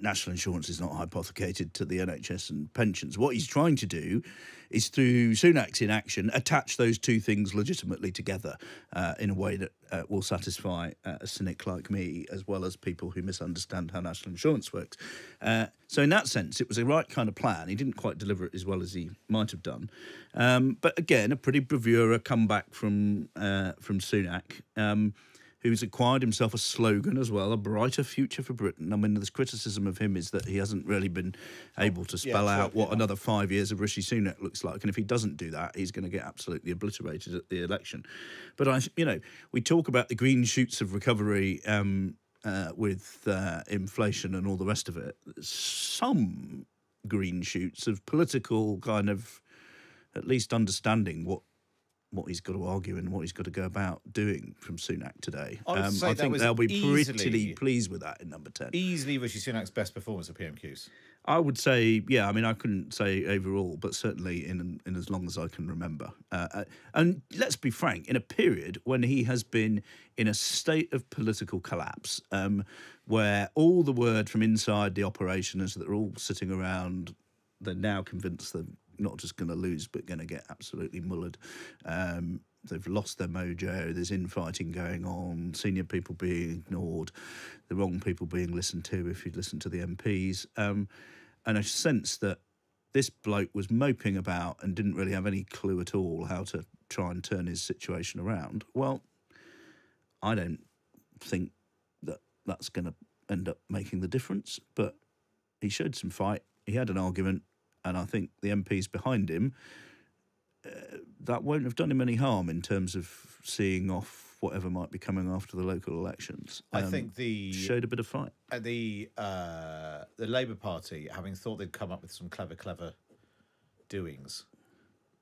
national insurance is not hypothecated to the NHS and pensions. What he's trying to do is through Sunak's inaction, attach those two things legitimately together uh, in a way that uh, will satisfy uh, a cynic like me, as well as people who misunderstand how national insurance works. Uh, so, in that sense, it was the right kind of plan. He didn't quite deliver it as well as he might have done. Um, but again, a pretty bravura comeback from uh, from Sunak. Um, who's acquired himself a slogan as well, a brighter future for Britain. I mean, this criticism of him is that he hasn't really been able to spell true, out what yeah. another five years of Rishi Sunak looks like. And if he doesn't do that, he's going to get absolutely obliterated at the election. But I, you know, we talk about the green shoots of recovery. Um, uh, with uh, inflation and all the rest of it, some green shoots of political kind of at least understanding what what he's got to argue and what he's got to go about doing from Sunak today. I Um, I think they'll be easily- pretty pleased with that in number 10. Easily Rishi Sunak's best performance at PMQs. I would say, yeah. I mean, I couldn't say overall, but certainly in in as long as I can remember. Uh, uh, and let's be frank, in a period when he has been in a state of political collapse, um, where all the word from inside the operation is that they're all sitting around, they're now convinced they're not just going to lose, but going to get absolutely mullered. Um, they've lost their mojo. There's infighting going on. Senior people being ignored, the wrong people being listened to. If you listen to the MPs, um, and a sense that this bloke was moping about and didn't really have any clue at all how to try and turn his situation around. Well, I don't think that that's going to end up making the difference. But he showed some fight. He had an argument, and I think the MPs behind him uh, that won't have done him any harm in terms of seeing off whatever might be coming after the local elections. I Um, think the showed a bit of fight. uh, the uh, the Labour Party, having thought they'd come up with some clever, clever doings,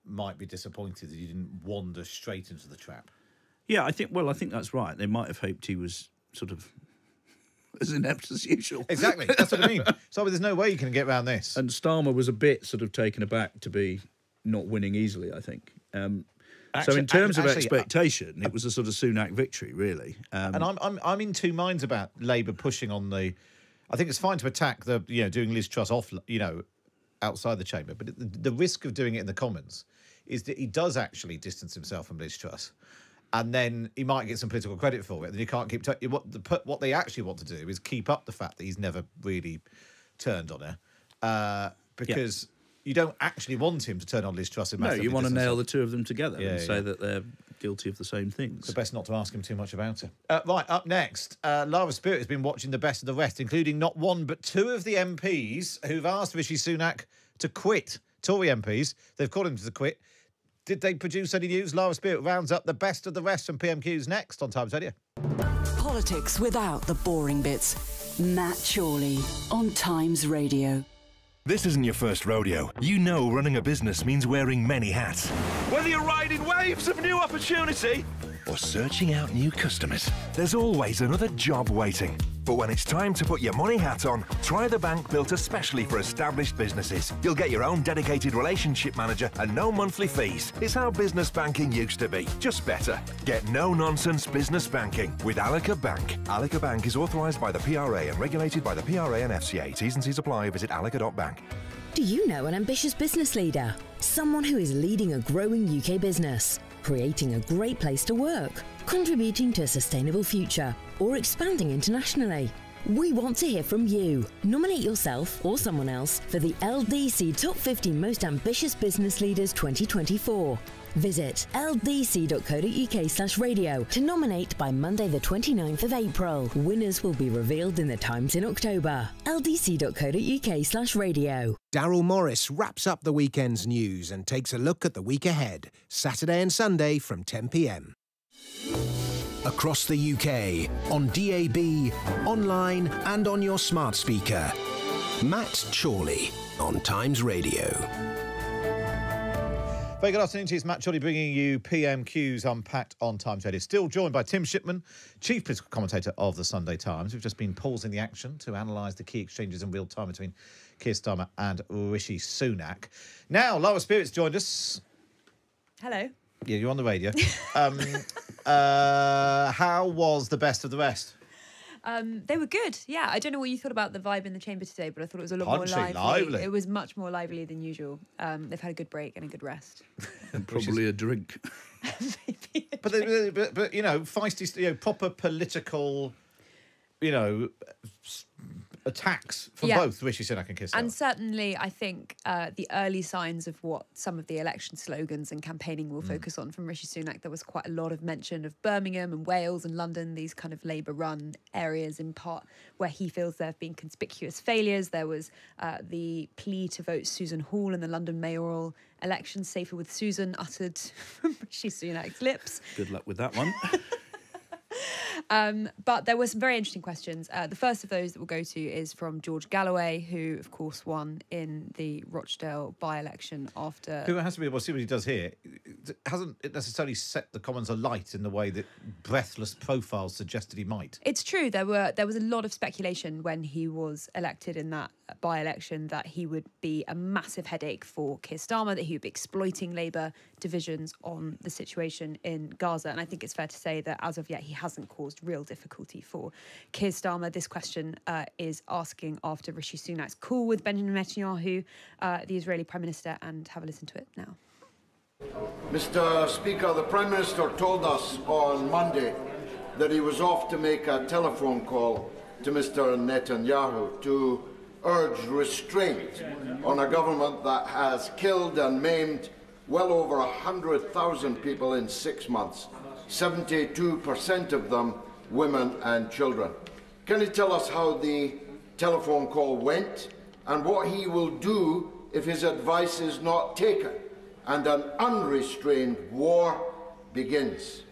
might be disappointed that he didn't wander straight into the trap. Yeah, I think. Well, I think that's right. They might have hoped he was sort of as inept as usual. Exactly, that's what I mean. So there's no way you can get around this. And Starmer was a bit sort of taken aback to be not winning easily. I think. Um, so in terms of actually, uh, expectation, it was a sort of Sunak victory, really. Um, and I'm, I'm I'm in two minds about Labour pushing on the. I think it's fine to attack the you know doing Liz Truss off you know outside the chamber, but the, the risk of doing it in the Commons is that he does actually distance himself from Liz Truss, and then he might get some political credit for it. Then you can't keep t- what the what they actually want to do is keep up the fact that he's never really turned on her, uh, because. You don't actually want him to turn on Liz Truss and no, you want to nail the two of them together Yeah, and say that they're guilty of the same things. So best not to ask him too much about it. Uh, right, up next, uh, Lara Spirit has been watching the best of the rest, including not one but two of the MPs who've asked Rishi Sunak to quit. Tory MPs, they've called him to quit. Did they produce any news? Lara Spirit rounds up the best of the rest from PMQs next on Times Radio. Politics without the boring bits. Matt Chorley on Times Radio. This isn't your first rodeo. You know running a business means wearing many hats. Whether you're riding waves of new opportunity or searching out new customers, there's always another job waiting. But when it's time to put your money hat on, try the bank built especially for established businesses. You'll get your own dedicated relationship manager and no monthly fees. It's how business banking used to be, just better. Get no nonsense business banking with Allica Bank. Allica Bank is authorised by the PRA and regulated by the PRA and FCA. T's and C's apply. Visit allica.bank. Do you know an ambitious business leader? Someone who is leading a growing UK business, creating a great place to work, contributing to a sustainable future, or expanding internationally? We want to hear from you. Nominate yourself or someone else for the LDC Top 50 Most Ambitious Business Leaders 2024. Visit ldc.co.uk slash radio to nominate by Monday the 29th of April. Winners will be revealed in the Times in October. ldc.co.uk slash radio. Darryl Morris wraps up the weekend's news and takes a look at the week ahead, Saturday and Sunday from 10 pm. Across the UK, on DAB, online, and on your smart speaker. Matt Chorley on Times Radio. Very good afternoon to you. It's Matt Chorley bringing you PMQs Unpacked on Times Radio. Still joined by Tim Shipman, Chief Political Commentator of the Sunday Times. We've just been pausing the action to analyse the key exchanges in real time between Keir Starmer and Rishi Sunak. Now, Lara Spirit's joined us. Hello. Yeah, you're on the radio. um, uh, how was the best of the rest? Um, they were good. Yeah, I don't know what you thought about the vibe in the chamber today, but I thought it was a lot Punchy, more lively. lively. It was much more lively than usual. Um, they've had a good break and a good rest. And probably a drink. but, they, but but you know, feisty, you know, proper political, you know, attacks from Yeah. both Rishi Sunak and Keir Starmer. And certainly, I think uh, the early signs of what some of the election slogans and campaigning will Mm. focus on from Rishi Sunak, there was quite a lot of mention of Birmingham and Wales and London, these kind of Labour run areas in part where he feels there have been conspicuous failures. There was uh, the plea to vote Susan Hall in the London mayoral election, safer with Susan, uttered from Rishi Sunak's lips. Good luck with that one. Um, but there were some very interesting questions. Uh, the first of those that we'll go to is from George Galloway, who, of course, won in the Rochdale by election after. Who has to be able to see what he does here? It Hasn't it necessarily set the Commons alight in the way that breathless profiles suggested he might? It's true. There were there was a lot of speculation when he was elected in that by-election that he would be a massive headache for Keir Starmer, that he would be exploiting Labour divisions on the situation in Gaza. And I think it's fair to say that as of yet, he hasn't caused real difficulty for Keir Starmer. This question uh, is asking after Rishi Sunak's call with Benjamin Netanyahu, uh, the Israeli Prime Minister, and have a listen to it now. Mr. Speaker, the Prime Minister told us on Monday that he was off to make a telephone call to Mr. Netanyahu to urge restraint on a government that has killed and maimed well over 100,000 people in six months, 72% of them women and children. Can he tell us how the telephone call went and what he will do if his advice is not taken and an unrestrained war begins?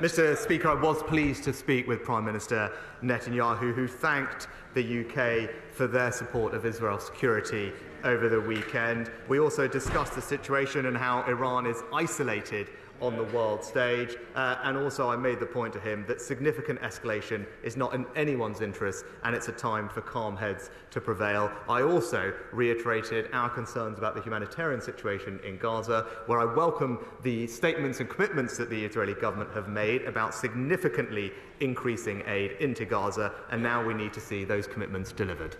Mr. Speaker, I was pleased to speak with Prime Minister Netanyahu, who thanked the UK for their support of Israel's security over the weekend. We also discussed the situation and how Iran is isolated on the world stage. Uh, and also, I made the point to him that significant escalation is not in anyone's interest and it's a time for calm heads to prevail. I also reiterated our concerns about the humanitarian situation in Gaza, where I welcome the statements and commitments that the Israeli government have made about significantly increasing aid into Gaza, and now we need to see those commitments delivered.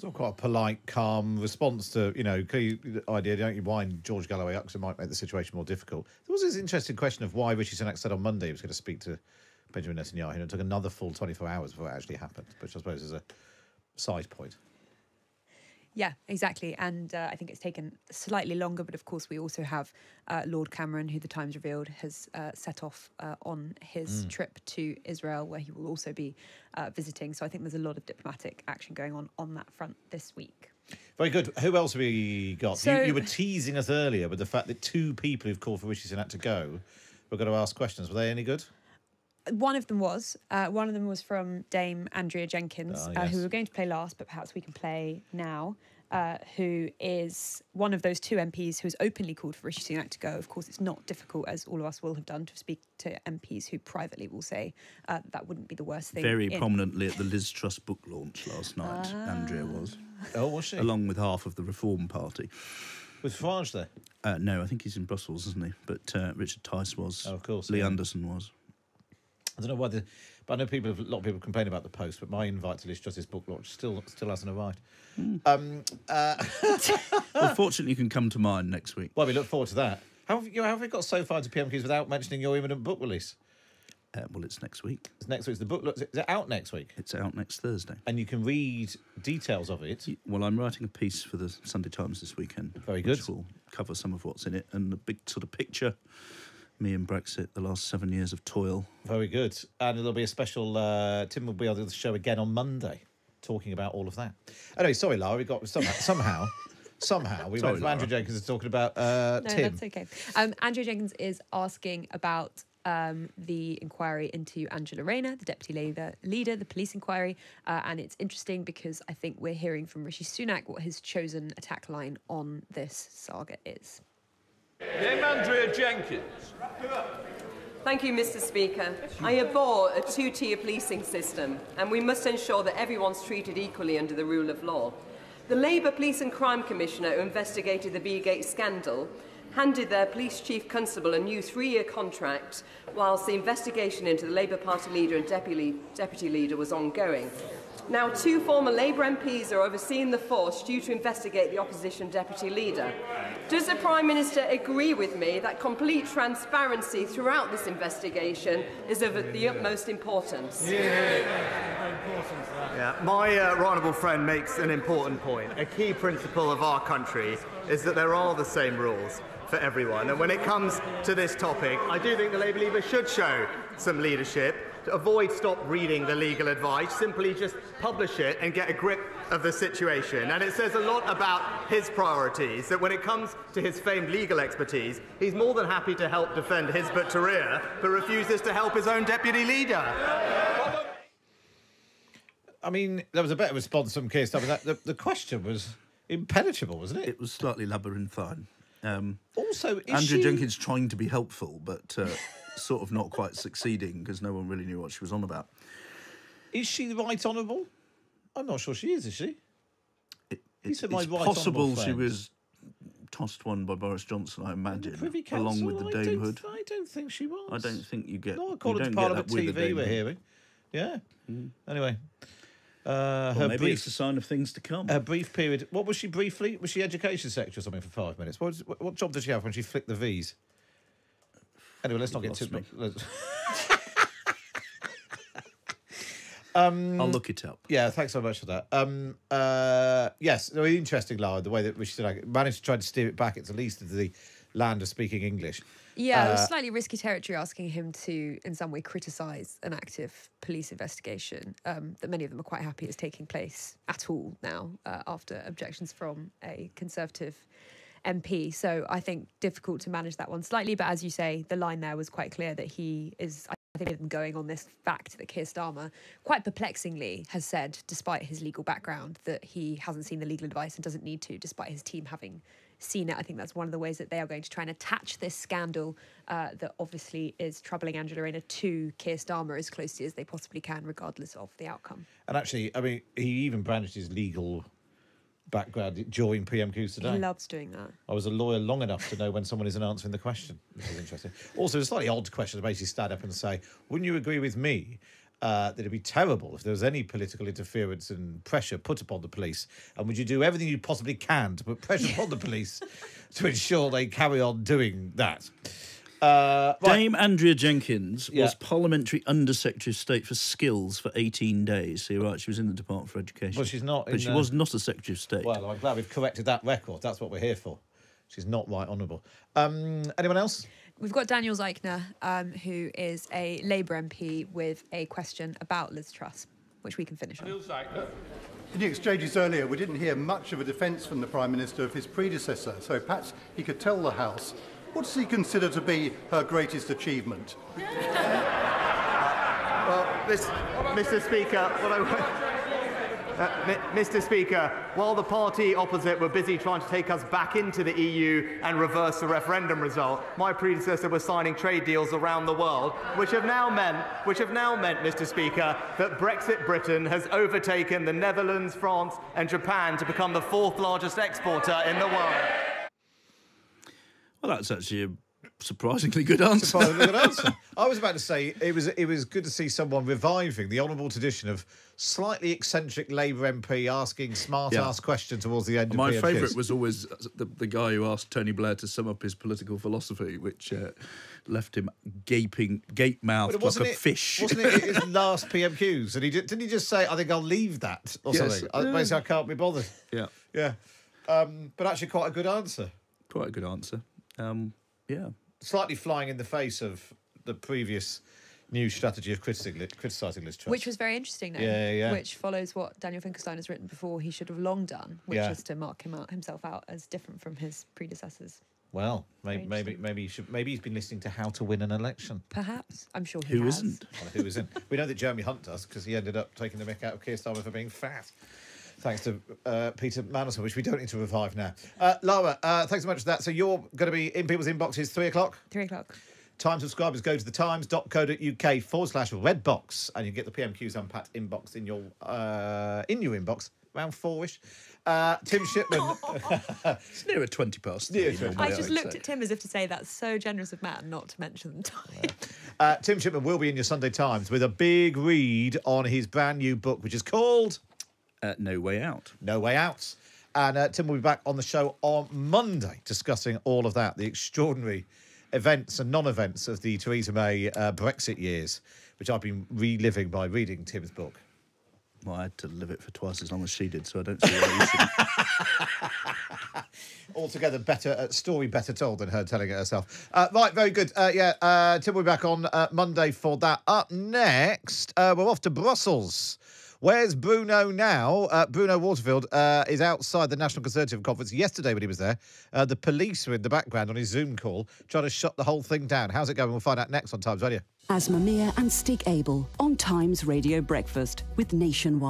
It's not quite a polite, calm response to, you know, the idea, don't you wind George Galloway up because it might make the situation more difficult. There was this interesting question of why Rishi Sunak said on Monday he was going to speak to Benjamin Netanyahu, and it took another full 24 hours before it actually happened, which I suppose is a side point. Yeah, exactly. And uh, I think it's taken slightly longer, but of course, we also have uh, Lord Cameron, who the Times revealed has uh, set off uh, on his Mm. trip to Israel, where he will also be uh, visiting. So I think there's a lot of diplomatic action going on on that front this week. Very good. Who else have we got? So- you, you were teasing us earlier with the fact that two people who've called for Rishi Sunak to go were going to ask questions. Were they any good? One of them was. Uh, one of them was from Dame Andrea Jenkins, Ah, uh, who yes. we're going to play last, but perhaps we can play now. Uh, who is one of those two MPs who has openly called for Rishi Sunak to go. Of course, it's not difficult, as all of us will have done, to speak to MPs who privately will say uh, that wouldn't be the worst thing. Very in- prominently at the Liz Truss book launch last night, Andrea was. Oh, was she? Along with half of the Reform Party. Was Farage there? Uh, no, I think he's in Brussels, isn't he? But uh, Richard Tice was. Oh, of course, Lee yeah. Anderson was. I don't know whether, but I know people. Have, a lot of people complain about the post, but my invite to Liz Truss's book launch still still hasn't arrived. Um, uh, well, fortunately, you can come to mine next week. well, we look forward to that. How have you, how have we got so far to PMQs without mentioning your imminent book release? Uh, well, it's next week. It's next week's the book. Is it out next week? It's out next Thursday. And you can read details of it. Well, I'm writing a piece for the Sunday Times this weekend. Very good. Which will cover some of what's in it and the big sort of picture. Me and Brexit, the last seven years of toil. Very good. And there'll be a special. Uh, Tim will be on the show again on Monday, talking about all of that. Anyway, sorry, Lara. We got somehow somehow somehow we Sorry, went from Andrea Lara. Jenkins to talking about uh, No, Tim. that's okay. Um, Andrea Jenkins is asking about um, the inquiry into Angela Rayner, the deputy leader, leader the police inquiry. Uh, and it's interesting because I think we're hearing from Rishi Sunak what his chosen attack line on this saga is. Name Andrea Jenkins. Thank you, Mr Speaker. I abhor a two-tier policing system, and we must ensure that everyone's treated equally under the rule of law. The Labour Police and Crime Commissioner who investigated the Beegate scandal handed their police chief constable a new three-year contract whilst the investigation into the Labour Party leader and deputy, deputy leader was ongoing. Now, two former Labour MPs are overseeing the force due to investigate the opposition deputy leader. Does the Prime Minister agree with me that complete transparency throughout this investigation is of the utmost importance? Yeah, my uh, right honourable friend makes an important point. A key principle of our country is that there are the same rules for everyone. And when it comes to this topic, I do think the Labour leader should show some leadership. To avoid stop reading the legal advice, simply just publish it and get a grip of the situation. And it says a lot about his priorities that when it comes to his famed legal expertise, he's more than happy to help defend Hizb ut-Tahrir, but refuses to help his own deputy leader. I mean, there was a better response from Keir Starmer. That, the, the question was impenetrable, wasn't it? It was slightly labyrinthine. Um, also, is Andrea she- Jenkins trying to be helpful, but uh, sort of not quite succeeding because no one really knew what she was on about. Is she the right honourable? I'm not sure she is, is she? He said my it's right possible she was tossed one by Boris Johnson, I imagine, Privy along with the I damehood. I don't think she was. I don't think you get. Not you according to Parliament that with the TV, we're hearing. Yeah. Anyway. Uh, Well, her maybe brief, it's a sign of things to come. her brief period. What was she briefly? Was she education secretary or something for five minutes? What, what, job did she have when she flicked the V's? Anyway, let's not get too. um, I'll look it up. Yeah, thanks so much for that. Um, uh, yes, no, interesting, Lara, the way that Rishi Sunak managed to try to steer it back at least into the land of speaking English. Yeah, it was Uh, slightly risky territory asking him to, in some way, criticise an active police investigation um, that many of them are quite happy is taking place at all now uh, after objections from a Conservative MP. So I think difficult to manage that one slightly. But as you say, the line there was quite clear that he is. I think going on this fact that Keir Starmer, quite perplexingly, has said, despite his legal background, that he hasn't seen the legal advice and doesn't need to, despite his team having seen it. I think that's one of the ways that they are going to try and attach this scandal uh, that obviously is troubling Angela Rayner to Keir Starmer as closely as they possibly can, regardless of the outcome. And actually, I mean, he even brandished his legal background during PMQs today. He loves doing that. I was a lawyer long enough to know when someone isn't answering the question, which is interesting. Also, a slightly odd question to basically stand up and say, wouldn't you agree with me uh, that it'd be terrible if there was any political interference and pressure put upon the police? And would you do everything you possibly can to put pressure upon the police to ensure they carry on doing that? Uh, right. Dame Andrea Jenkins Yeah. was Parliamentary Under Secretary of State for Skills for 18 days. So you're right, she was in the Department for Education. Well, she's not But in, she uh, was not a Secretary of State. Well, I'm glad we've corrected that record. That's what we're here for. She's not right honourable. Um, anyone else? We've got Daniel Zeichner, um, who is a Labour MP, with a question about Liz Truss, which we can finish on. In the exchanges earlier, we didn't hear much of a defence from the Prime Minister of his predecessor, so perhaps he could tell the House what does he consider to be her greatest achievement? Well, this, Mr. Speaker, I. Uh, Mr. Speaker, while the party opposite were busy trying to take us back into the EU and reverse the referendum result, my predecessor was signing trade deals around the world, which have now meant, which have now meant, Mr. Speaker, that Brexit Britain has overtaken the Netherlands, France, and Japan to become the fourth largest exporter in the world. Well, that's actually a surprisingly good answer. Surprisingly good answer. I was about to say it was it was good to see someone reviving the honourable tradition of slightly eccentric Labour MP asking smart Yeah. ass questions towards the end of My favourite was always the, the guy who asked Tony Blair to sum up his political philosophy, which uh, left him gaping, gape mouthed like a it, fish. Wasn't it his last PMQs? And he did, didn't he just say, "I think I'll leave that" or Yes. something? I, Yeah. basically, I can't be bothered. yeah, Yeah, um, but actually, quite a good answer. quite a good answer. Um, yeah. Slightly flying in the face of the previous new strategy of criticising, criticising Liz Truss. Which was very interesting, though. Yeah, yeah. Which follows what Daniel Finkelstein has written before he should have long done, which Yeah. is to mark him out himself out as different from his predecessors. well, maybe maybe maybe, he should, maybe he's been listening to How to Win an Election. Perhaps. I'm sure he Who has. isn't? Well, who was in? We know that Jeremy Hunt does because he ended up taking the mick out of Keir Starmer for being fat. Thanks to uh, Peter Mandelson, which we don't need to revive now. Uh, Lara, uh, thanks so much for that. So you're going to be in people's inboxes three o'clock. Three o'clock. Time subscribers go to the times.co.uk forward slash redbox and you get the PMQs Unpacked inbox in your uh, in your inbox around four-ish. Uh, Tim Shipman. it's near at 20 past. Near 20 I just looked say. at Tim as if to say that's so generous of Matt not to mention the time. Uh, Tim Shipman will be in your Sunday Times with a big read on his brand new book, which is called Uh, no Way Out. No Way Out. And uh, Tim will be back on the show on Monday discussing all of that, the extraordinary events and non events of the Theresa May uh, Brexit years, which I've been reliving by reading Tim's book. Well, I had to live it for twice as long as she did, so I don't see why you should. Altogether better uh, story better told than her telling it herself. Uh, right, very good. Uh, yeah, uh, Tim will be back on uh, Monday for that. Up next, uh, we're off to Brussels. Where's Bruno now? Uh, Bruno Waterfield uh, is outside the National Conservative Conference. Yesterday, when he was there, uh, the police were in the background on his Zoom call trying to shut the whole thing down. How's it going? We'll find out next on Times Radio. Asma Mir and Stig Abell on Times Radio Breakfast with Nationwide.